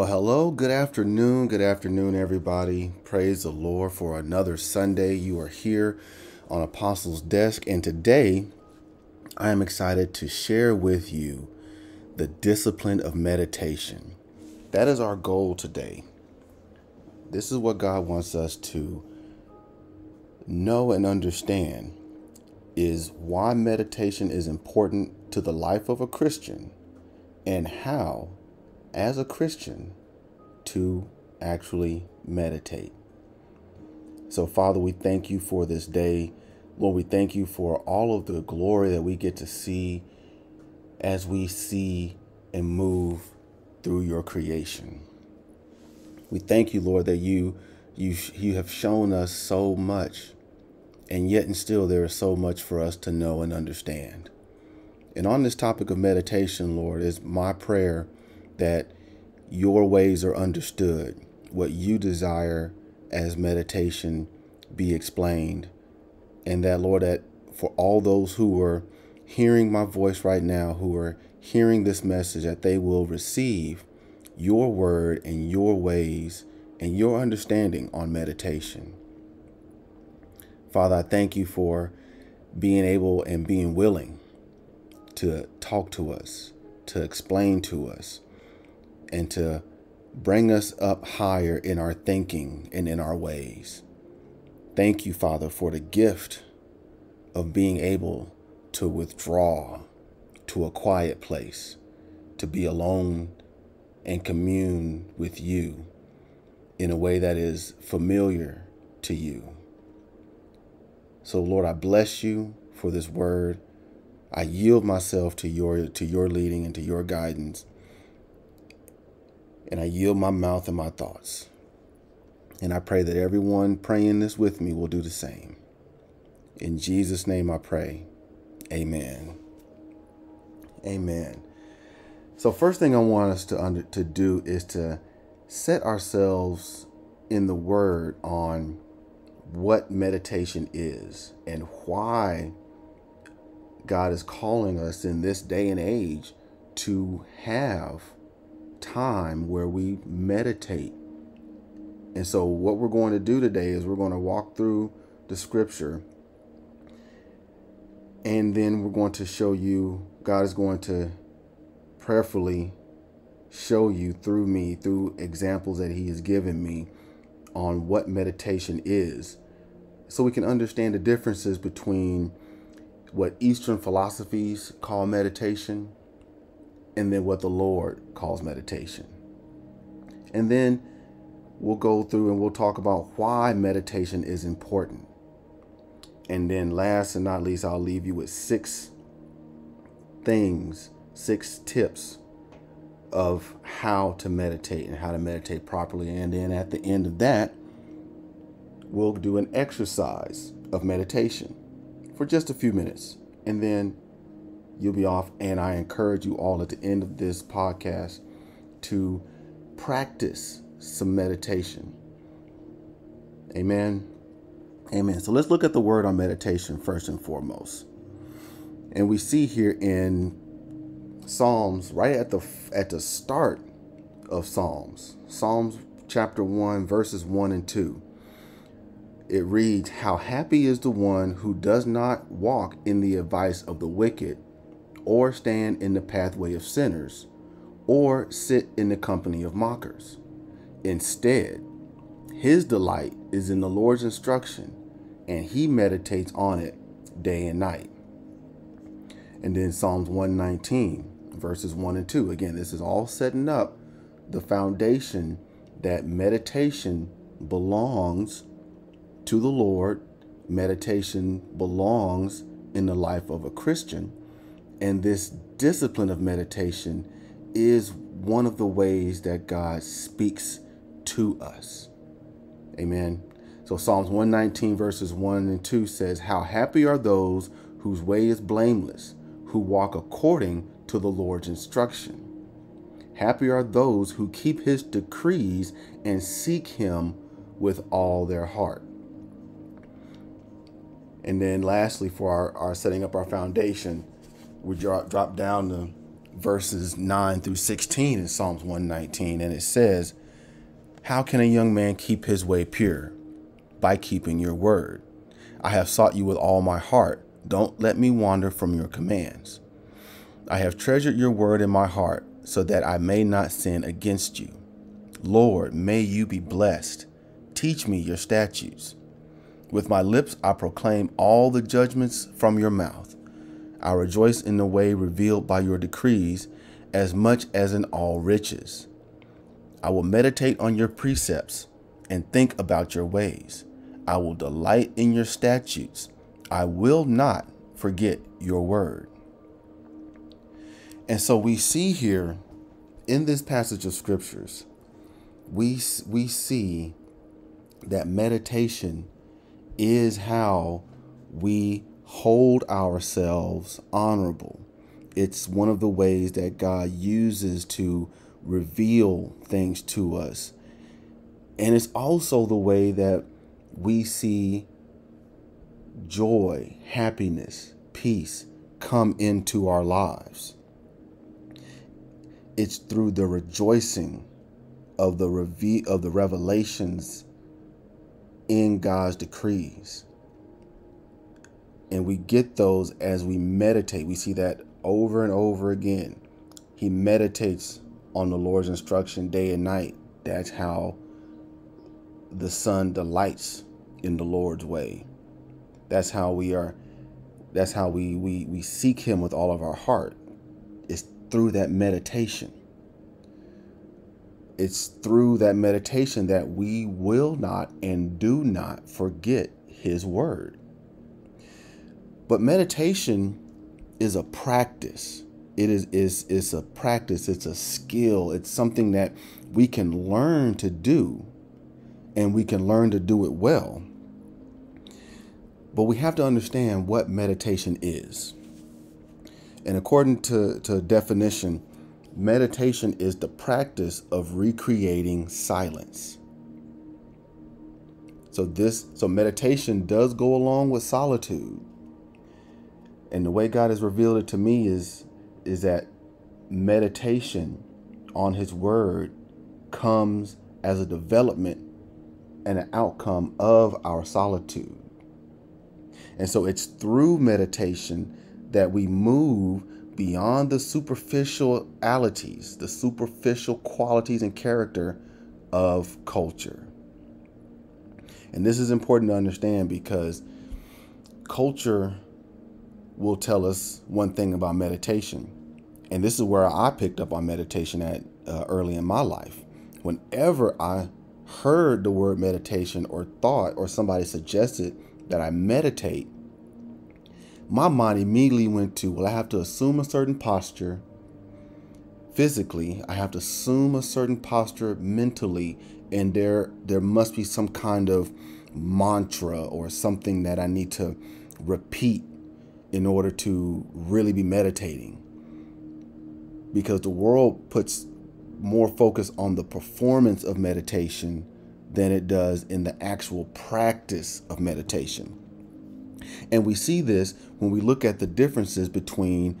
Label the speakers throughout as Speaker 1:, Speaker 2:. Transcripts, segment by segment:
Speaker 1: Well, hello, good afternoon, good afternoon, everybody. Praise the Lord for another Sunday. You are here on Apostles' Desk, and today I am excited to share with you the discipline of meditation. That is our goal today. This is what God wants us to know and understand is why meditation is important to the life of a Christian and how as a Christian to actually meditate. So, Father, we thank you for this day. Lord, we thank you for all of the glory that we get to see as we see and move through your creation. We thank you, Lord, that you you you have shown us so much, and yet and still there is so much for us to know and understand. And on this topic of meditation, Lord, is my prayer that your ways are understood, what you desire as meditation be explained, and that, Lord, that for all those who are hearing my voice right now, who are hearing this message, that they will receive your word and your ways and your understanding on meditation. Father, I thank you for being able and being willing to talk to us, to explain to us, and to bring us up higher in our thinking and in our ways. Thank you, Father, for the gift of being able to withdraw to a quiet place, to be alone and commune with you in a way that is familiar to you. So Lord, I bless you for this word. I yield myself to your to your leading and to your guidance and I yield my mouth and my thoughts. And I pray that everyone praying this with me will do the same. In Jesus' name I pray. Amen. Amen. So first thing I want us to under, to do is to set ourselves in the word on what meditation is and why God is calling us in this day and age to have time where we meditate. And so, what we're going to do today is we're going to walk through the scripture and then we're going to show you, God is going to prayerfully show you through me, through examples that He has given me on what meditation is. So we can understand the differences between what Eastern philosophies call meditation and then what the Lord calls meditation. And then we'll go through and we'll talk about why meditation is important. And then last and not least, I'll leave you with six things, six tips of how to meditate and how to meditate properly. And then at the end of that, we'll do an exercise of meditation for just a few minutes. And then you'll be off. And I encourage you all at the end of this podcast to practice some meditation. Amen. Amen. So let's look at the word on meditation first and foremost. And we see here in Psalms right at the at the start of Psalms, Psalms chapter 1 verses 1 and 2. It reads, "How happy is the one who does not walk in the advice of the wicked, or stand in the pathway of sinners, or sit in the company of mockers. Instead, his delight is in the Lord's instruction, and he meditates on it day and night. And then Psalms 119, verses 1 and 2. Again, this is all setting up the foundation that meditation belongs to the Lord. Meditation belongs in the life of a Christian. And this discipline of meditation is one of the ways that God speaks to us. Amen. So Psalms 119 verses 1 and 2 says, How happy are those whose way is blameless, who walk according to the Lord's instruction. Happy are those who keep his decrees and seek him with all their heart. And then lastly, for our, our setting up our foundation, we drop, drop down to verses 9 through 16 in Psalms 119. And it says, How can a young man keep his way pure? By keeping your word. I have sought you with all my heart. Don't let me wander from your commands. I have treasured your word in my heart so that I may not sin against you. Lord, may you be blessed. Teach me your statutes. With my lips I proclaim all the judgments from your mouth. I rejoice in the way revealed by your decrees as much as in all riches. I will meditate on your precepts and think about your ways. I will delight in your statutes. I will not forget your word. And so we see here in this passage of scriptures, we, we see that meditation is how we hold ourselves honorable. It's one of the ways that God uses to reveal things to us. And it's also the way that we see joy, happiness, peace come into our lives. It's through the rejoicing of the reve- of the revelations in God's decrees. And we get those as we meditate. We see that over and over again. He meditates on the Lord's instruction day and night. That's how the Son delights in the Lord's way. That's how we are that's how we we we seek him with all of our heart. It's through that meditation. It's through that meditation that we will not and do not forget his word. But meditation is a practice. It is is is a practice, it's a skill, it's something that we can learn to do and we can learn to do it well. But we have to understand what meditation is. And according to, to definition, meditation is the practice of recreating silence. So this so meditation does go along with solitude. And the way God has revealed it to me is is that meditation on his word comes as a development and an outcome of our solitude. And so it's through meditation that we move beyond the superficialities, the superficial qualities and character of culture. And this is important to understand because culture will tell us one thing about meditation. And this is where I picked up on meditation at uh, early in my life. Whenever I heard the word meditation or thought or somebody suggested that I meditate, my mind immediately went to, well, I have to assume a certain posture physically, I have to assume a certain posture mentally, and there there must be some kind of mantra or something that I need to repeat in order to really be meditating. Because the world puts more focus on the performance of meditation than it does in the actual practice of meditation. And we see this when we look at the differences between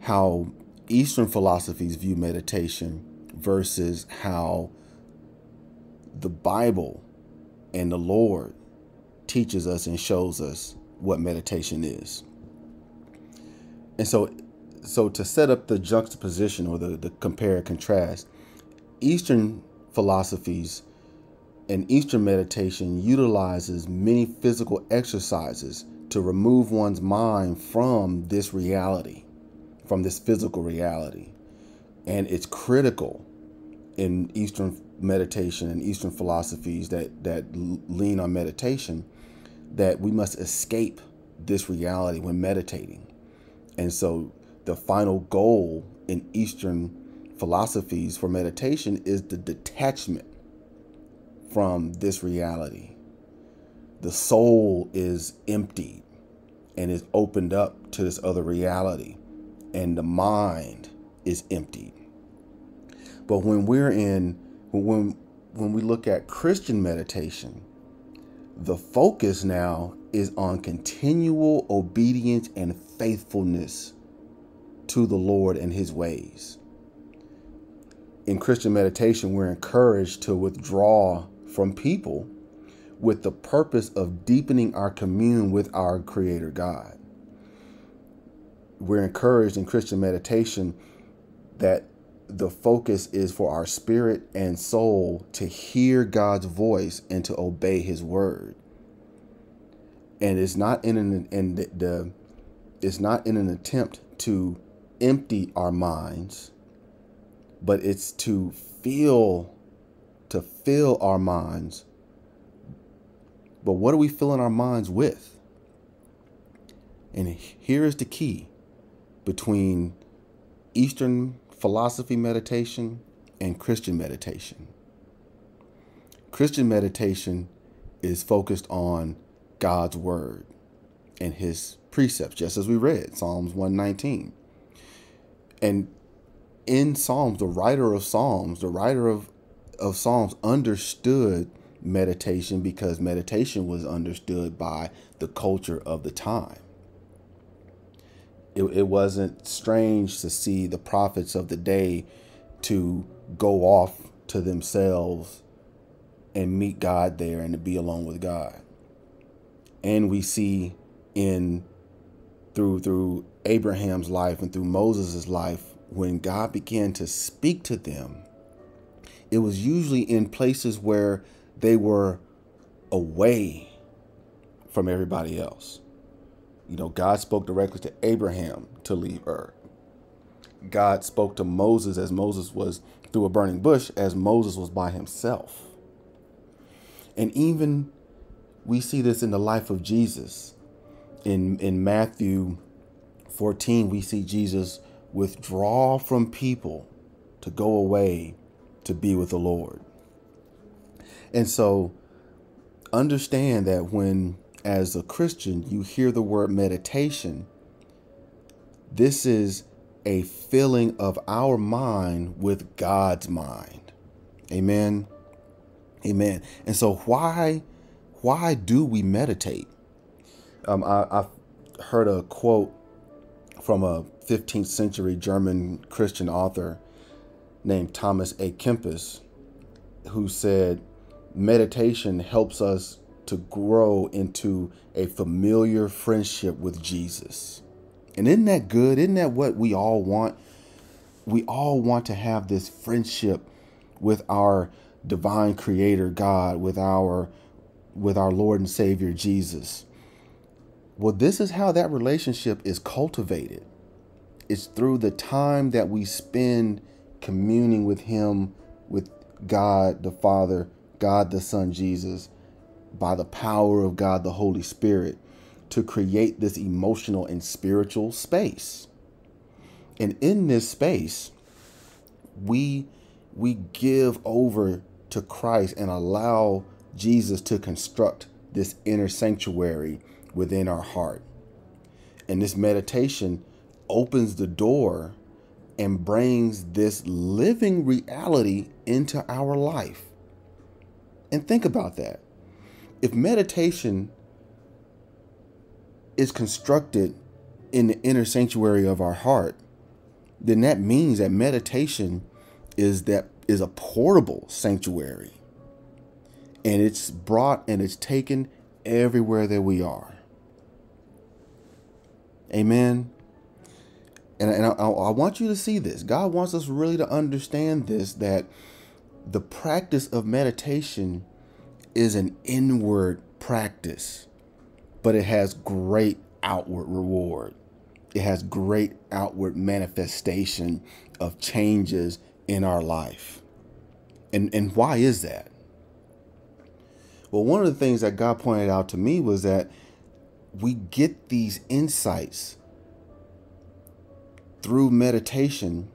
Speaker 1: how Eastern philosophies view meditation versus how the Bible and the Lord teaches us and shows us what meditation is. And so so to set up the juxtaposition or the, the compare and contrast, Eastern philosophies and Eastern meditation utilizes many physical exercises to remove one's mind from this reality, from this physical reality. And it's critical in Eastern meditation and Eastern philosophies that, that lean on meditation that we must escape this reality when meditating. And so the final goal in Eastern philosophies for meditation is the detachment from this reality. The soul is emptied and is opened up to this other reality, and the mind is emptied. But when we're in, when when we look at Christian meditation, the focus now is on continual obedience and faithfulness to the Lord and his ways. In Christian meditation, we're encouraged to withdraw from people with the purpose of deepening our commune with our Creator God. We're encouraged in Christian meditation that the focus is for our spirit and soul to hear God's voice and to obey his word. And it's not in an in the, the it's not in an attempt to empty our minds, but it's to fill to fill our minds. But what are we filling our minds with? And here is the key between Eastern philosophy meditation and Christian meditation. Christian meditation is focused on God's word and his precepts, just as we read Psalms 119. And in Psalms, the writer of Psalms, the writer of, of Psalms understood meditation because meditation was understood by the culture of the time it, it wasn't strange to see the prophets of the day to go off to themselves and meet God there and to be alone with God. And we see in through through Abraham's life and through Moses' life when God began to speak to them, it was usually in places where they were away from everybody else. You know, God spoke directly to Abraham to leave Ur. God spoke to Moses as Moses was through a burning bush, as Moses was by himself. And even we see this in the life of Jesus. In, in Matthew 14, we see Jesus withdraw from people to go away to be with the Lord. And so understand that when as a Christian, you hear the word meditation, this is a filling of our mind with God's mind. Amen. Amen. And so why why do we meditate? Um, I, I heard a quote from a 15th century German Christian author named Thomas à Kempis, who said, Meditation helps us to grow into a familiar friendship with Jesus. And isn't that good? Isn't that what we all want? We all want to have this friendship with our divine creator God, with our with our Lord and Savior Jesus. Well, this is how that relationship is cultivated. It's through the time that we spend communing with him with God the Father, God the Son Jesus, by the power of God the Holy Spirit to create this emotional and spiritual space. And in this space, we we give over to Christ and allow Jesus to construct this inner sanctuary within our heart. And this meditation opens the door and brings this living reality into our life. And think about that if meditation is constructed in the inner sanctuary of our heart, then that means that meditation is that is a portable sanctuary. And it's brought and it's taken everywhere that we are. Amen. And, and I, I want you to see this. God wants us really to understand this that the practice of meditation is an inward practice, but it has great outward reward. It has great outward manifestation of changes in our life. And, and why is that? Well, one of the things that God pointed out to me was that we get these insights through meditation,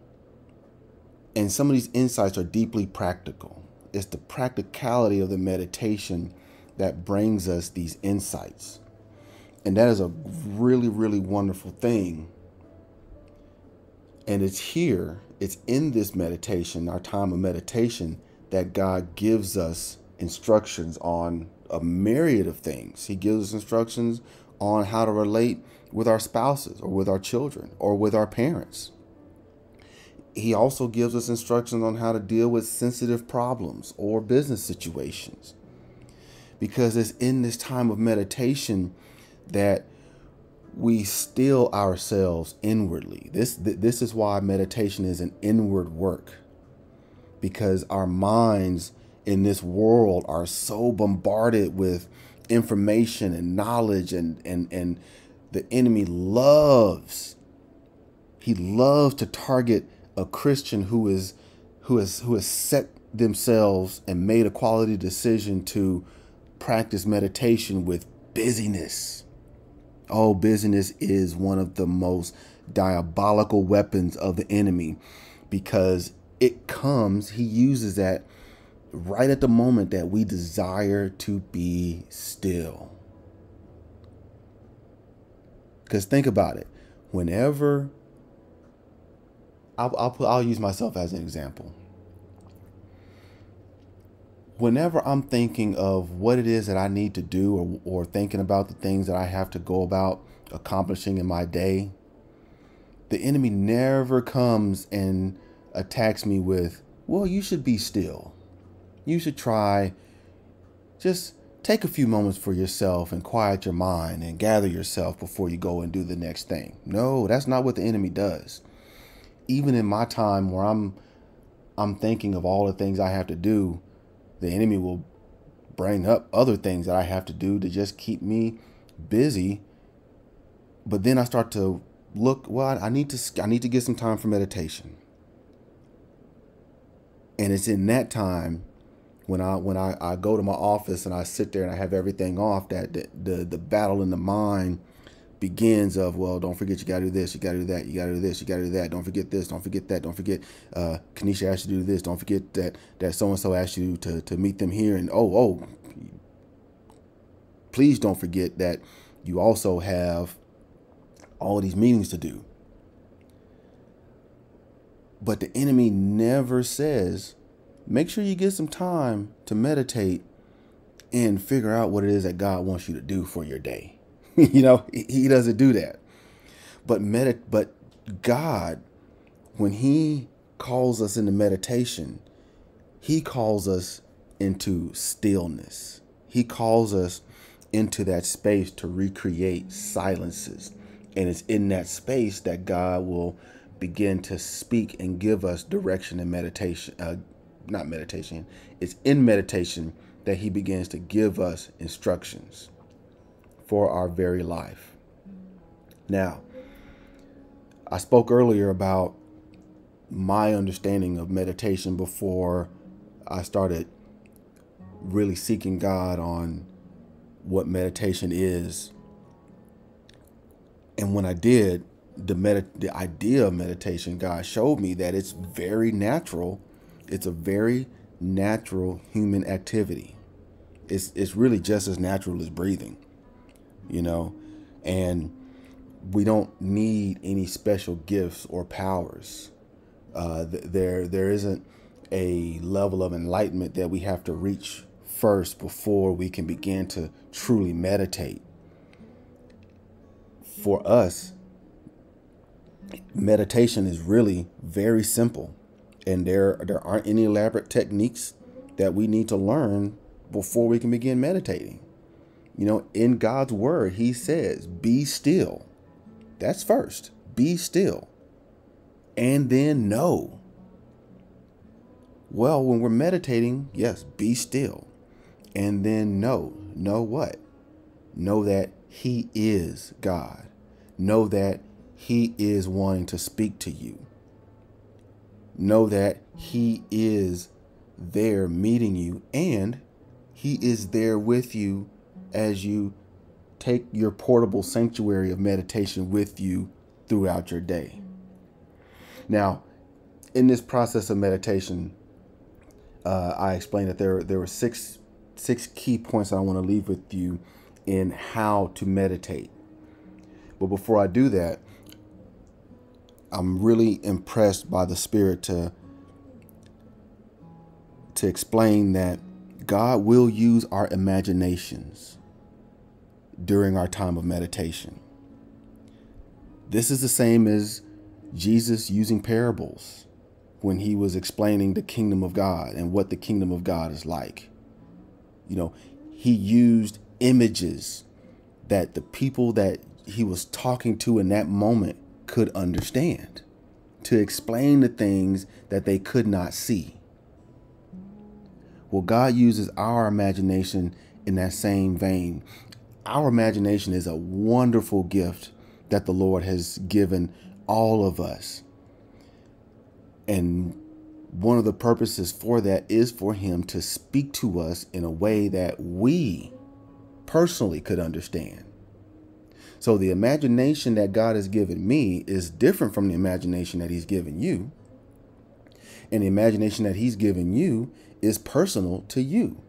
Speaker 1: and some of these insights are deeply practical it's the practicality of the meditation that brings us these insights. And that is a really, really wonderful thing. And it's here, it's in this meditation, our time of meditation, that God gives us instructions on a myriad of things. He gives us instructions on how to relate with our spouses or with our children or with our parents. He also gives us instructions on how to deal with sensitive problems or business situations. Because it's in this time of meditation that we still ourselves inwardly. This this is why meditation is an inward work. Because our minds in this world are so bombarded with information and knowledge and and and the enemy loves he loves to target a Christian who is who has who has set themselves and made a quality decision to practice meditation with busyness. Oh, busyness is one of the most diabolical weapons of the enemy because it comes, he uses that right at the moment that we desire to be still. Because think about it. Whenever I'll, I'll, put, I'll use myself as an example. Whenever I'm thinking of what it is that I need to do or, or thinking about the things that I have to go about accomplishing in my day, the enemy never comes and attacks me with, well, you should be still. You should try just take a few moments for yourself and quiet your mind and gather yourself before you go and do the next thing. No, that's not what the enemy does even in my time where I'm I'm thinking of all the things I have to do, the enemy will bring up other things that I have to do to just keep me busy. But then I start to look, well, I need to I need to get some time for meditation. And it's in that time when I when I, I go to my office and I sit there and I have everything off that the the, the battle in the mind begins of well don't forget you got to do this you got to do that you got to do this you got to do that don't forget this don't forget that don't forget uh Kennisha asked you to do this don't forget that that so and so asked you to to meet them here and oh oh please don't forget that you also have all these meetings to do. But the enemy never says make sure you get some time to meditate and figure out what it is that God wants you to do for your day you know, he doesn't do that. But medit but God, when he calls us into meditation, he calls us into stillness. He calls us into that space to recreate silences. And it's in that space that God will begin to speak and give us direction and meditation. Uh, not meditation, it's in meditation that he begins to give us instructions for our very life. Now, I spoke earlier about my understanding of meditation before I started really seeking God on what meditation is. And when I did, the med- the idea of meditation, God showed me that it's very natural. It's a very natural human activity. It's it's really just as natural as breathing you know, and we don't need any special gifts or powers. Uh, th- there, there isn't a level of enlightenment that we have to reach first before we can begin to truly meditate. For us, meditation is really very simple, and there there aren't any elaborate techniques that we need to learn before we can begin meditating. You know, in God's word, he says, be still. That's first. Be still. And then know. Well, when we're meditating, yes, be still. And then know. Know what? Know that he is God. Know that he is wanting to speak to you. Know that he is there meeting you and he is there with you as you take your portable sanctuary of meditation with you throughout your day. Now, in this process of meditation, uh, I explained that there there were six six key points I want to leave with you in how to meditate. But before I do that, I'm really impressed by the Spirit to to explain that God will use our imaginations during our time of meditation. This is the same as Jesus using parables when he was explaining the kingdom of God and what the kingdom of God is like. You know, he used images that the people that he was talking to in that moment could understand to explain the things that they could not see. Well, God uses our imagination in that same vein. Our imagination is a wonderful gift that the Lord has given all of us. And one of the purposes for that is for Him to speak to us in a way that we personally could understand. So the imagination that God has given me is different from the imagination that He's given you. And the imagination that He's given you is personal to you.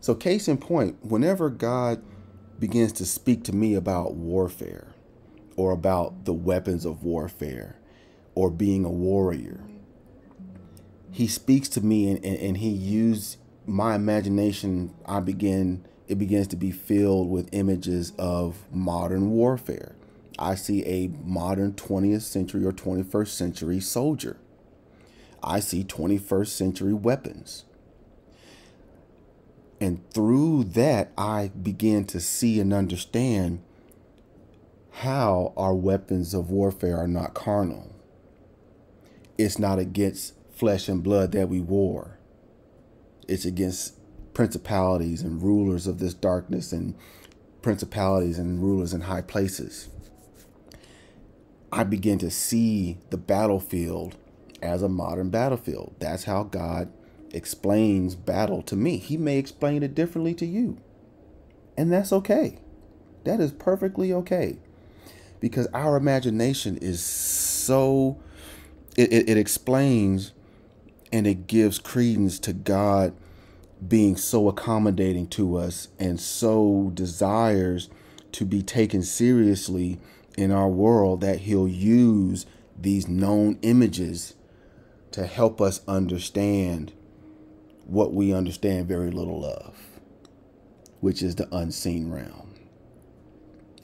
Speaker 1: So, case in point, whenever God begins to speak to me about warfare or about the weapons of warfare or being a warrior, He speaks to me and, and, and He used my imagination. I begin it begins to be filled with images of modern warfare. I see a modern 20th century or 21st century soldier. I see 21st century weapons. And through that, I begin to see and understand how our weapons of warfare are not carnal. It's not against flesh and blood that we war, it's against principalities and rulers of this darkness and principalities and rulers in high places. I begin to see the battlefield as a modern battlefield. That's how God explains battle to me. He may explain it differently to you. And that's okay. That is perfectly okay. Because our imagination is so, it, it, it explains and it gives credence to God being so accommodating to us and so desires to be taken seriously in our world that he'll use these known images to help us understand what we understand very little of, which is the unseen realm.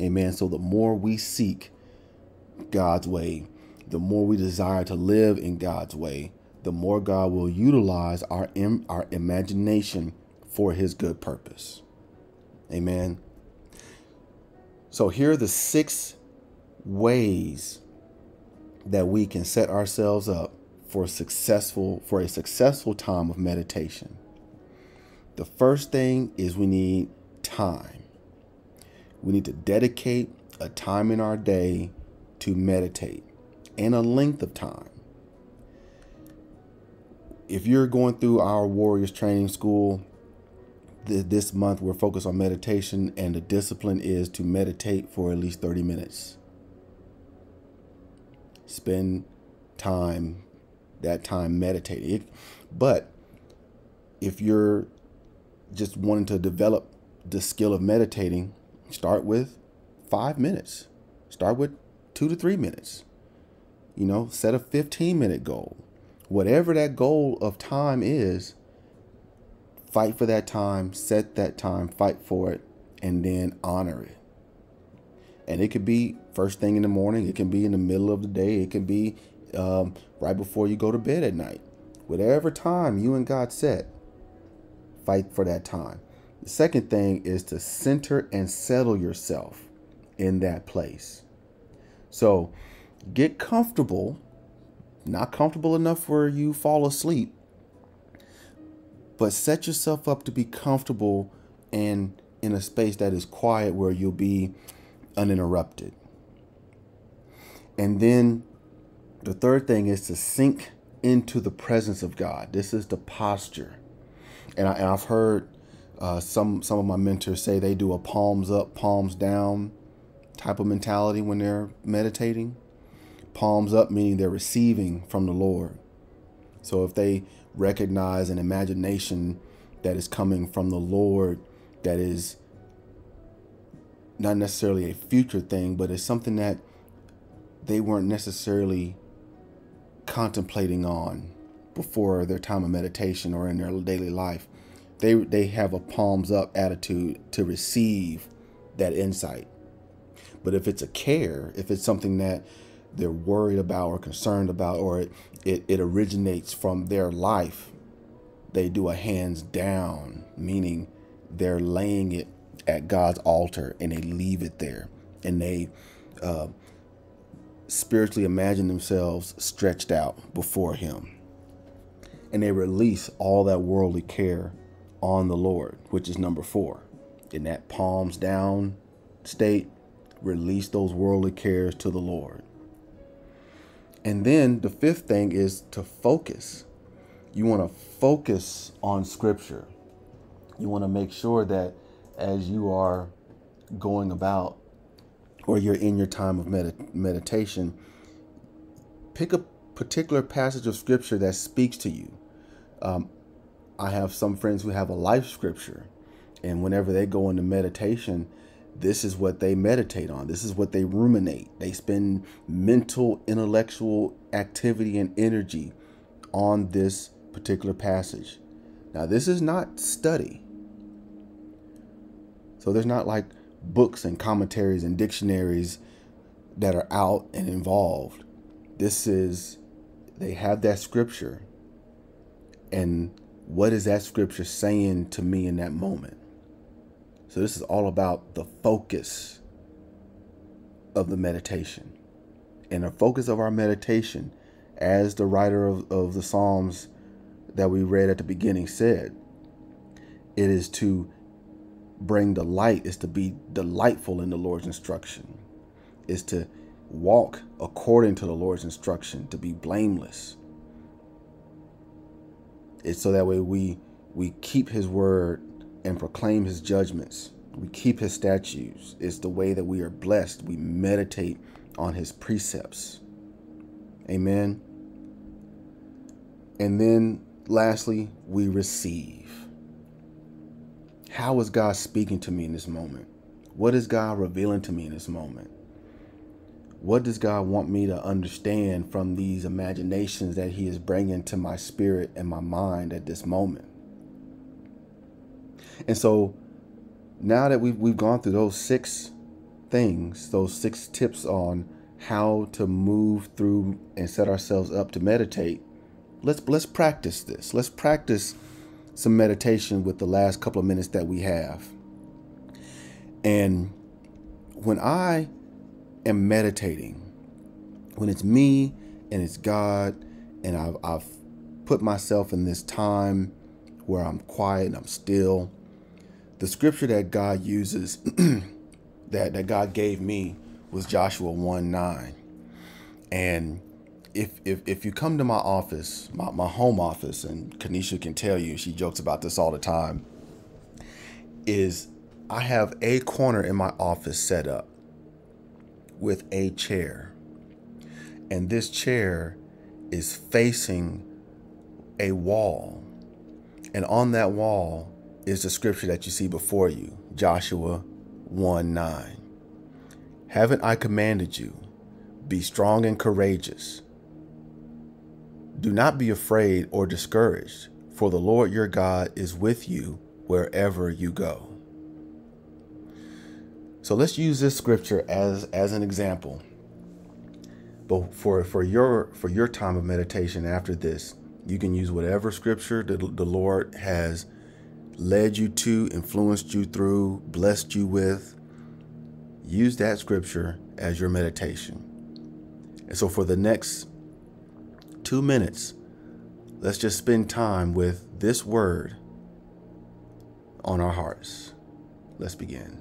Speaker 1: Amen. So the more we seek God's way, the more we desire to live in God's way, the more God will utilize our Im- our imagination for his good purpose. Amen. So here are the six ways that we can set ourselves up for successful for a successful time of meditation. The first thing is we need time. We need to dedicate a time in our day to meditate and a length of time if you're going through our Warriors Training School, th- this month we're focused on meditation, and the discipline is to meditate for at least 30 minutes. Spend time, that time meditating. But if you're just wanting to develop the skill of meditating, start with five minutes. Start with two to three minutes. You know, set a 15 minute goal whatever that goal of time is, fight for that time, set that time, fight for it, and then honor it. And it could be first thing in the morning, it can be in the middle of the day, it can be um, right before you go to bed at night. Whatever time you and God set, fight for that time. The second thing is to center and settle yourself in that place. So get comfortable not comfortable enough where you fall asleep, but set yourself up to be comfortable and in a space that is quiet where you'll be uninterrupted. And then the third thing is to sink into the presence of God. This is the posture. And, I, have heard uh, some some of my mentors say they do a palms up, palms down type of mentality when they're meditating palms up meaning they're receiving from the Lord. So if they recognize an imagination that is coming from the Lord that is not necessarily a future thing, but it's something that they weren't necessarily contemplating on before their time of meditation or in their daily life, They they have a palms up attitude to receive that insight. But if it's a care, if it's something that they're worried about or concerned about, or it, it, it originates from their life, they do a hands down, meaning they're laying it at God's altar and they leave it there and they uh, spiritually imagine themselves stretched out before Him. And they release all that worldly care on the Lord, which is number four. In that palms down state, release those worldly cares to the Lord. And then the fifth thing is to focus. You want to focus on Scripture. You want to make sure that as you are going about or you're in your time of med- meditation, pick a particular passage of Scripture that speaks to you. Um, I have some friends who have a life scripture, and whenever they go into meditation, this is what they meditate on. This is what they ruminate. They spend mental, intellectual activity and energy on this particular passage. Now, this is not study. So there's not like books and commentaries and dictionaries that are out and involved. This is, they have that scripture. And what is that scripture saying to me in that moment? So, this is all about the focus of the meditation. And the focus of our meditation, as the writer of, of the Psalms that we read at the beginning said, it is to bring delight, is to be delightful in the Lord's instruction, is to walk according to the Lord's instruction, to be blameless. It's so that way we we keep his word and proclaim his judgments. We keep his statutes. It's the way that we are blessed. We meditate on his precepts. Amen. And then lastly, we receive. How is God speaking to me in this moment? What is God revealing to me in this moment? What does God want me to understand from these imaginations that He is bringing to my spirit and my mind at this moment? And so now that we've, we've gone through those six things, those six tips on how to move through and set ourselves up to meditate, let's let's practice this. Let's practice some meditation with the last couple of minutes that we have. And when I am meditating, when it's me and it's God, and I've, I've put myself in this time where I'm quiet and I'm still, the scripture that God uses, that, that God gave me, was Joshua 1 9. And if, if, if you come to my office, my, my home office, and Kennisha can tell you, she jokes about this all the time, is I have a corner in my office set up with a chair. And this chair is facing a wall. And on that wall is the scripture that you see before you Joshua 1 9. Haven't I commanded you? Be strong and courageous. Do not be afraid or discouraged, for the Lord your God is with you wherever you go. So let's use this scripture as as an example. But for for your for your time of meditation after this, you can use whatever scripture that the Lord has led you to, influenced you through, blessed you with. Use that scripture as your meditation. And so for the next two minutes, let's just spend time with this word on our hearts. Let's begin.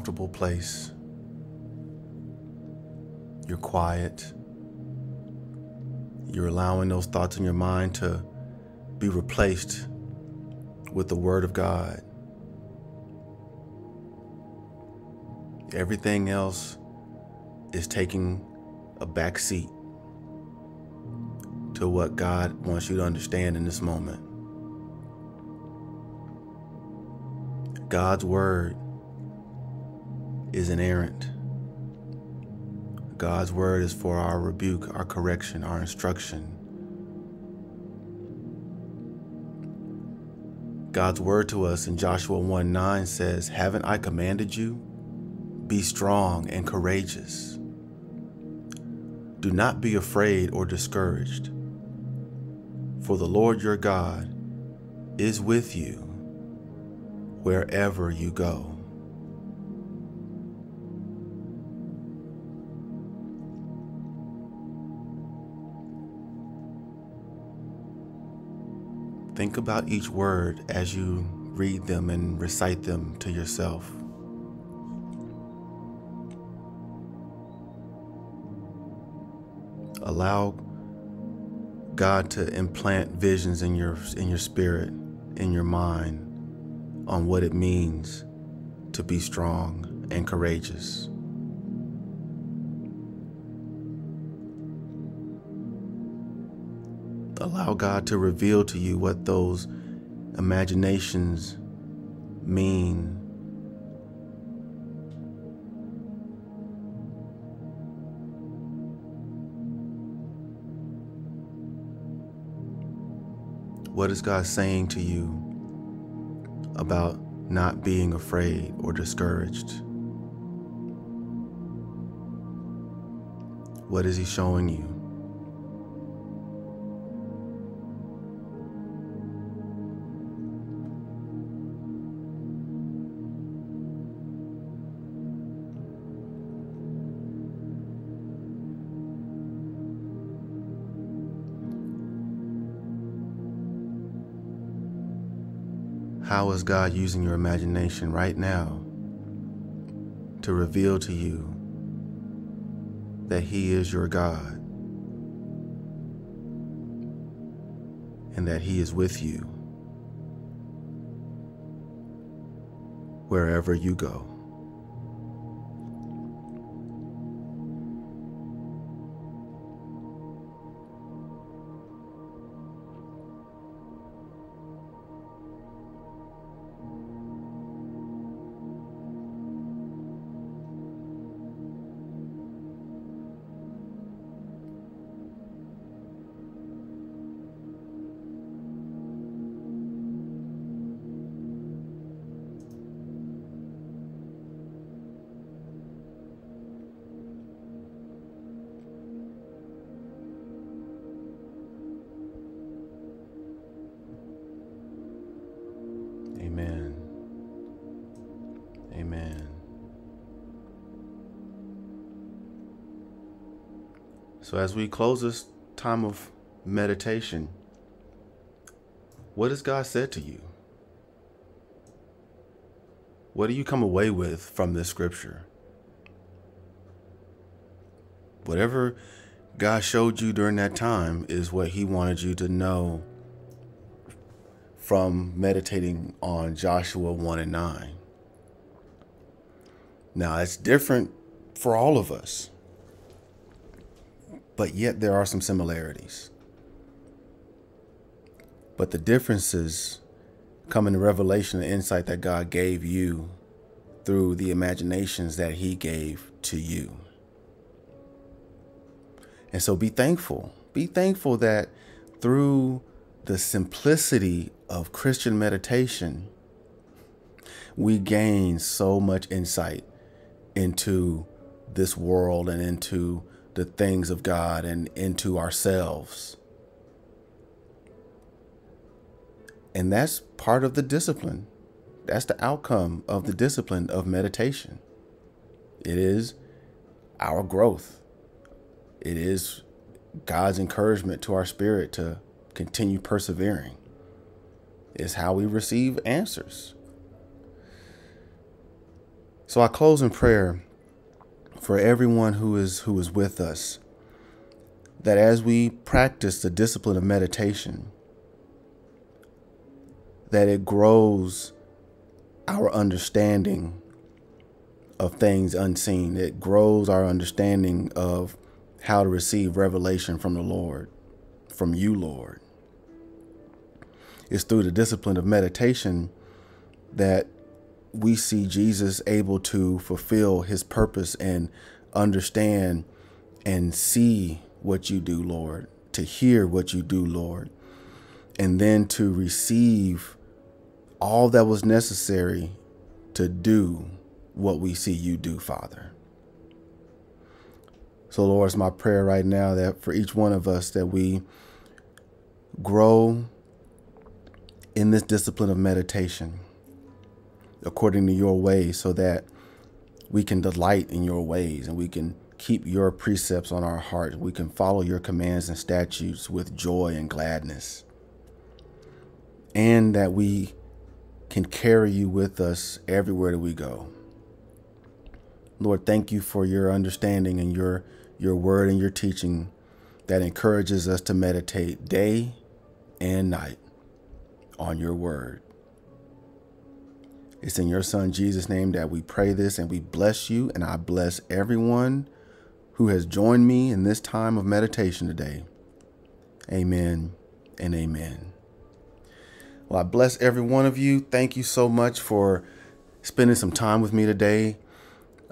Speaker 1: Comfortable place. You're quiet. You're allowing those thoughts in your mind to be replaced with the Word of God. Everything else is taking a back seat to what God wants you to understand in this moment. God's Word is inerrant. God's Word is for our rebuke, our correction, our instruction. God's word to us in Joshua 1 9 says, Haven't I commanded you? Be strong and courageous. Do not be afraid or discouraged, for the Lord your God is with you wherever you go. Think about each word as you read them and recite them to yourself. Allow God to implant visions in your in your spirit, in your mind on what it means to be strong and courageous. Allow God to reveal to you what those imaginations mean. What is God saying to you about not being afraid or discouraged? What is He showing you? Is God using your imagination right now to reveal to you that He is your God and that He is with you wherever you go? As we close this time of meditation, what has God said to you? What do you come away with from this scripture? Whatever God showed you during that time is what He wanted you to know from meditating on Joshua 1 and 9. Now, it's different for all of us but yet there are some similarities. But the differences come in the revelation and insight that God gave you through the imaginations that He gave to you. And so be thankful. Be thankful that through the simplicity of Christian meditation, we gain so much insight into this world and into the things of God and into ourselves. And that's part of the discipline. That's the outcome of the discipline of meditation. It is our growth. It is God's encouragement to our spirit to continue persevering. It's how we receive answers. So I close in prayer for everyone who is who is with us that as we practice the discipline of meditation that it grows our understanding of things unseen. It grows our understanding of how to receive revelation from the Lord, from you, Lord. It's through the discipline of meditation that we see Jesus able to fulfill his purpose and understand and see what you do, Lord, to hear what you do, Lord, and then to receive all that was necessary to do what we see you do, Father. So, Lord, it's my prayer right now that for each one of us that we grow in this discipline of meditation according to your ways so that we can delight in your ways and we can keep your precepts on our hearts. We can follow your commands and statutes with joy and gladness. And that we can carry you with us everywhere that we go. Lord, thank you for your understanding and your your word and your teaching that encourages us to meditate day and night on your word. It's in your son Jesus' name that we pray this and we bless you. And I bless everyone who has joined me in this time of meditation today. Amen and amen. Well, I bless every one of you. Thank you so much for spending some time with me today.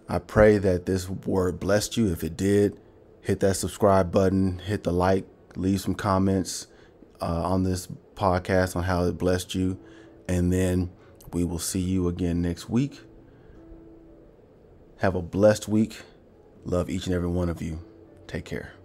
Speaker 1: I pray that this word blessed you. If it did, hit that subscribe button, hit the like, leave some comments uh, on this podcast on how it blessed you. And then we will see you again next week. Have a blessed week. Love each and every one of you. Take care.